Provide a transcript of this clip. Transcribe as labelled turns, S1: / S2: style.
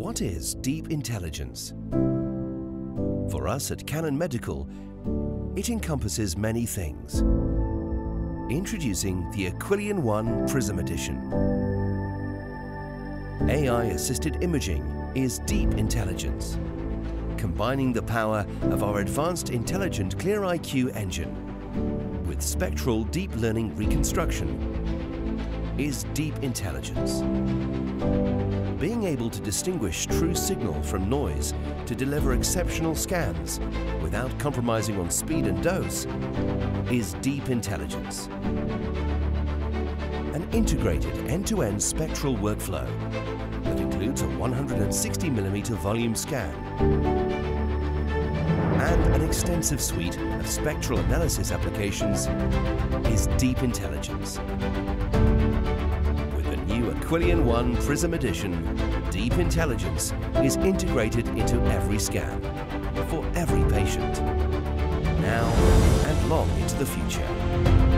S1: What is deep intelligence? For us at Canon Medical, it encompasses many things. Introducing the Aquilion One Prism Edition. AI-assisted imaging is deep intelligence, combining the power of our advanced intelligent ClearIQ engine with spectral deep learning reconstruction is deep intelligence. Being able to distinguish true signal from noise to deliver exceptional scans without compromising on speed and dose is deep intelligence. An integrated end-to-end spectral workflow that includes a 160mm volume scan and an extensive suite of spectral analysis applications is deep intelligence. Aquilion One Prism Edition, deep intelligence is integrated into every scan, for every patient, now and long into the future.